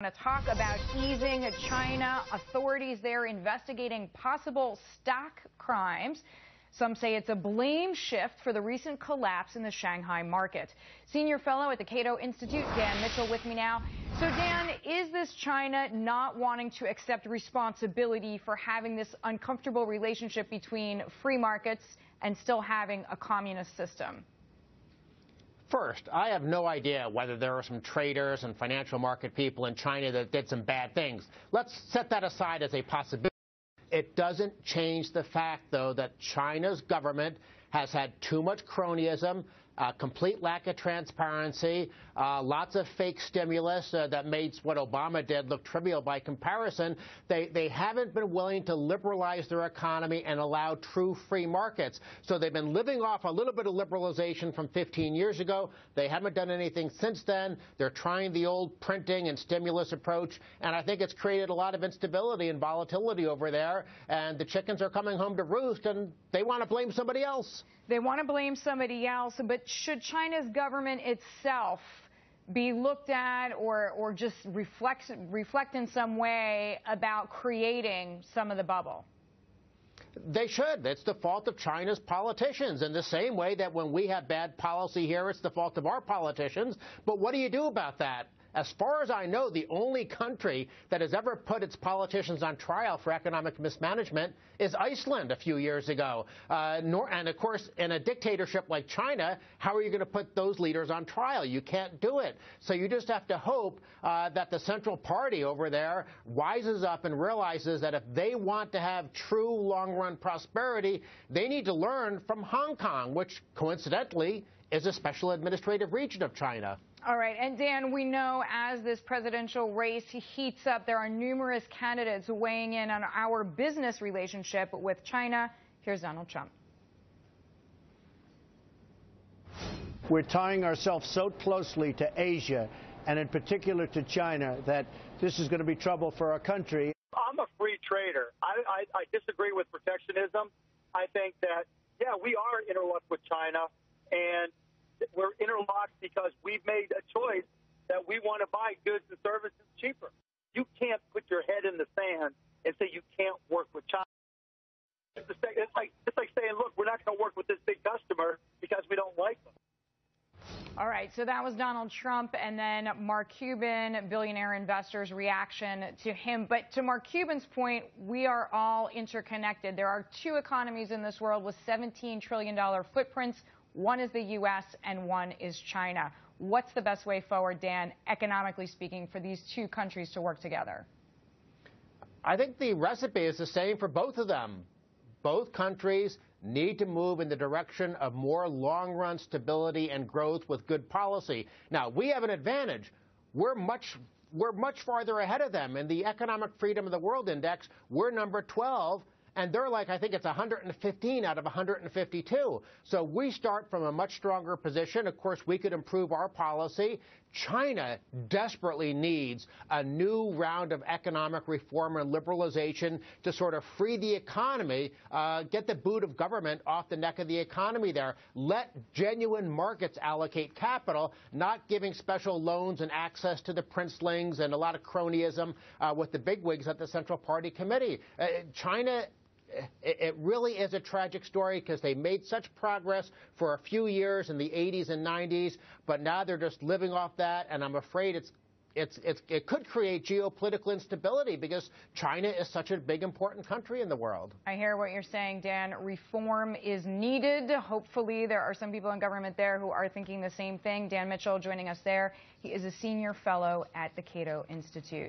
to talk about easing China. Authorities there investigating possible stock crimes. Some say it's a blame shift for the recent collapse in the Shanghai market. Senior fellow at the Cato Institute, Dan Mitchell, with me now. So, Dan, is this China not wanting to accept responsibility for having this uncomfortable relationship between free markets and still having a communist system? First, I have no idea whether there are some traders and financial market people in China that did some bad things. Let's set that aside as a possibility. It doesn't change the fact, though, that China's government has had too much cronyism, a complete lack of transparency, uh, lots of fake stimulus uh, that made what Obama did look trivial by comparison. They, they haven't been willing to liberalize their economy and allow true free markets. So they've been living off a little bit of liberalization from 15 years ago. They haven't done anything since then. They're trying the old printing and stimulus approach, and I think it's created a lot of instability and volatility over there. And the chickens are coming home to roost, and they want to blame somebody else. They want to blame somebody else, but should China's government itself be looked at or, or just reflect, reflect in some way about creating some of the bubble? They should. It's the fault of China's politicians in the same way that when we have bad policy here, it's the fault of our politicians. But what do you do about that? As far as I know, the only country that has ever put its politicians on trial for economic mismanagement is Iceland a few years ago. Uh, nor, and of course, in a dictatorship like China, how are you going to put those leaders on trial? You can't do it. So you just have to hope uh, that the Central Party over there wises up and realizes that if they want to have true long run prosperity, they need to learn from Hong Kong, which coincidentally is a special administrative region of China. All right. And Dan, we know as this presidential race heats up, there are numerous candidates weighing in on our business relationship with China. Here's Donald Trump. We're tying ourselves so closely to Asia and in particular to China that this is going to be trouble for our country. I'm a free trader. I, I, I disagree with protectionism. I think that, yeah, we are interlocked with China, and we're interlocked because we've made a choice that we want to buy goods and services cheaper. You can't put your head in the sand and say you can't work with China. It's like it's like saying, look, we're not going to work with this big customer because we don't like them. All right, so that was Donald Trump and then Mark Cuban, billionaire investors' reaction to him. But to Mark Cuban's point, we are all interconnected. There are two economies in this world with $17 trillion footprints. One is the U.S. and one is China. What's the best way forward, Dan, economically speaking, for these two countries to work together? I think the recipe is the same for both of them. Both countries need to move in the direction of more long run stability and growth with good policy. Now, we have an advantage. We're much we're much farther ahead of them. In the Economic Freedom of the World Index, we're number 12 and they're like, I think it's 115 out of 152. So we start from a much stronger position. Of course, we could improve our policy. China desperately needs a new round of economic reform and liberalization to sort of free the economy, uh, get the boot of government off the neck of the economy there. Let genuine markets allocate capital, not giving special loans and access to the princelings and a lot of cronyism uh, with the bigwigs at the Central Party Committee. Uh, China it really is a tragic story because they made such progress for a few years in the 80s and 90s, but now they're just living off that, and I'm afraid it's it's, it's, it could create geopolitical instability because China is such a big, important country in the world. I hear what you're saying, Dan. Reform is needed. Hopefully, there are some people in government there who are thinking the same thing. Dan Mitchell joining us there. He is a senior fellow at the Cato Institute.